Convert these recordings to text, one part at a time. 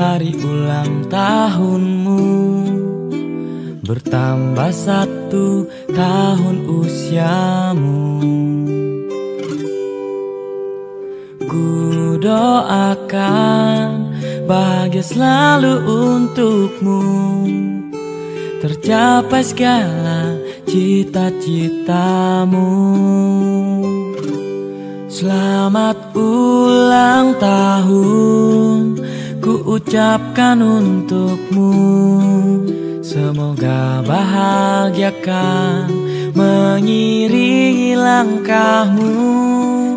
hari ulang tahunmu. Bertambah satu tahun usiamu. Ku doakan bahagia selalu untukmu. Tercapai segala cita-citamu. Selamat ulang tahun Ku ucapkan untukmu. Semoga bahagiakan Mengiringi langkahmu.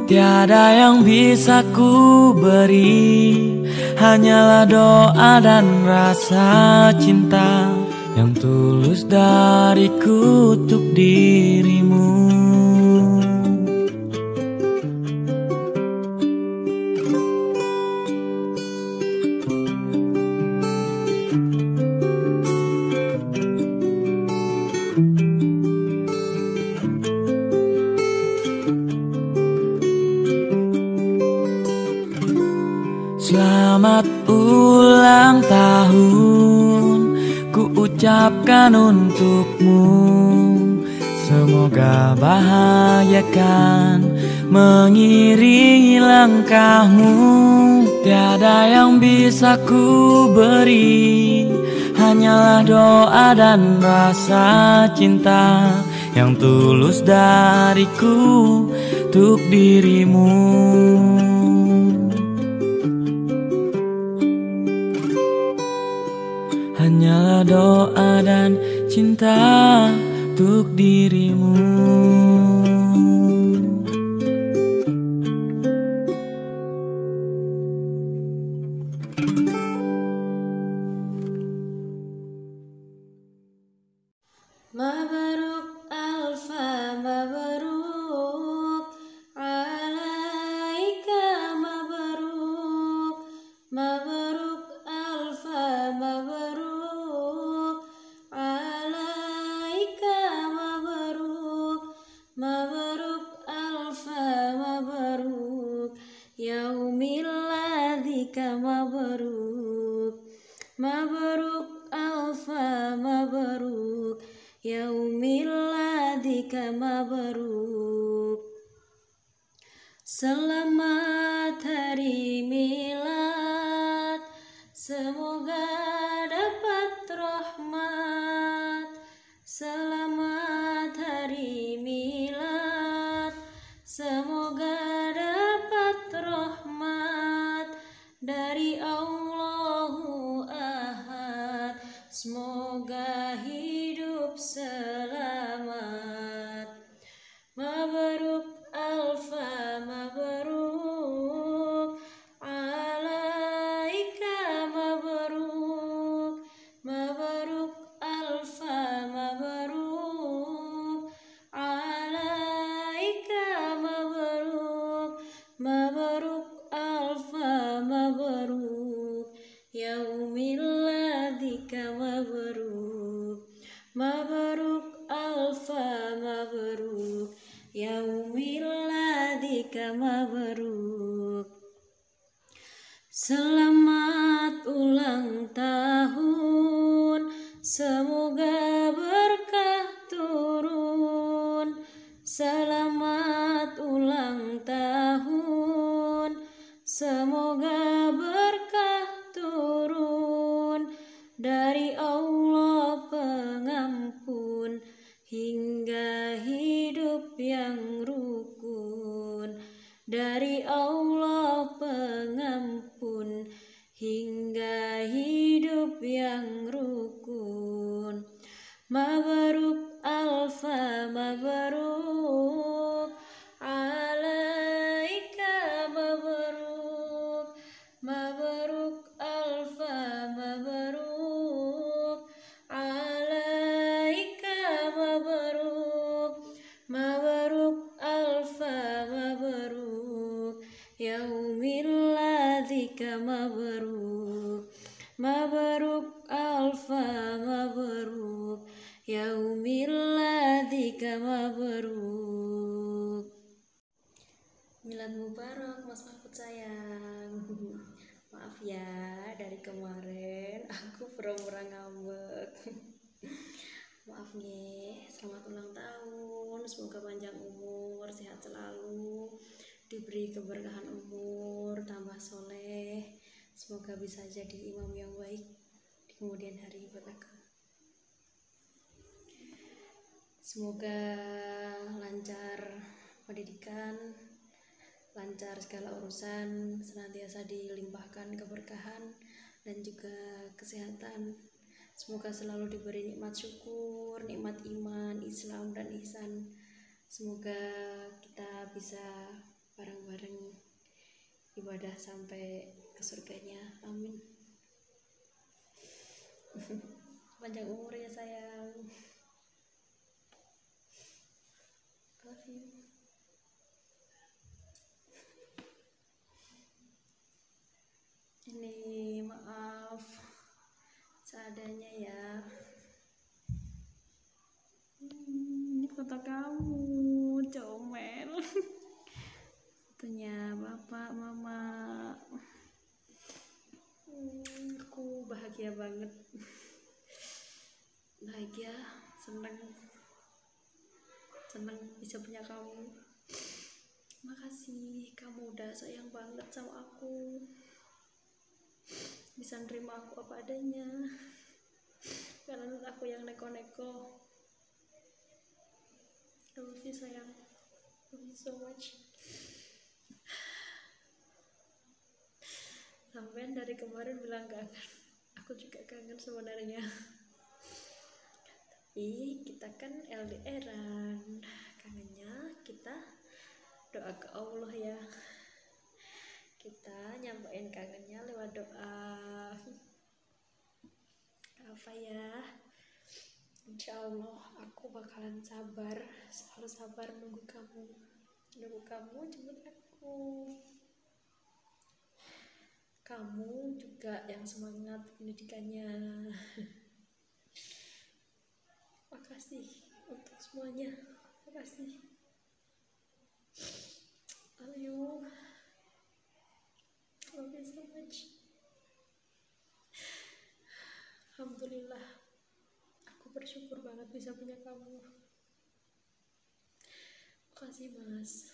Tiada yang bisa ku beri Hanyalah doa dan rasa cinta Yang tulus dariku untuk dirimu ulang tahun Ku ucapkan untukmu. Semoga bahagiakan Mengiringi langkahmu. Tiada yang bisa ku beri Hanyalah doa dan rasa cinta Yang tulus dariku Untuk dirimu Hanyalah doa dan cinta untuk dirimu Selamat hari milad. Semoga dapat rahmat. Selamat Selamat ulang tahun. Semoga Hingga hidup yang rukun. Mabaruk alfa mabaruk ya dari kemarin aku pura-pura ngambek. Maaf nih selamat ulang tahun. Semoga panjang umur sehat selalu. Diberi keberkahan umur tambah soleh. Semoga bisa jadi imam yang baik di kemudian hari buat semoga lancar pendidikan lancar segala urusan, senantiasa dilimpahkan keberkahan dan juga kesehatan. Semoga selalu diberi nikmat syukur, nikmat iman, Islam dan ihsan. Semoga kita bisa bareng-bareng ibadah sampai ke surganya. Amin. Panjang umur ya sayang. Love you. ini maaf seadanya ya hmm, ini foto kamu comel. Fotonya bapak mama. Aku bahagia banget. Bahagia seneng seneng bisa punya kamu. Makasih kamu udah sayang banget sama aku. Bisa nerima aku apa adanya. Karena aku yang neko-neko I love you sayang. Love you so much. Sampai dari kemarin bilang kangen. Aku juga kangen sebenarnya. Tapi kita kan LDRan kangennya kita doa ke Allah ya. Kita nyampein kangennya lewat doa. Apa ya Insya Allah aku bakalan sabar selalu sabar nunggu kamu nunggu kamu jemput aku kamu juga yang semangat pendidikannya. Makasih untuk semuanya makasih. Ayo love you so much Alhamdulillah aku bersyukur banget bisa punya kamu. Makasih mas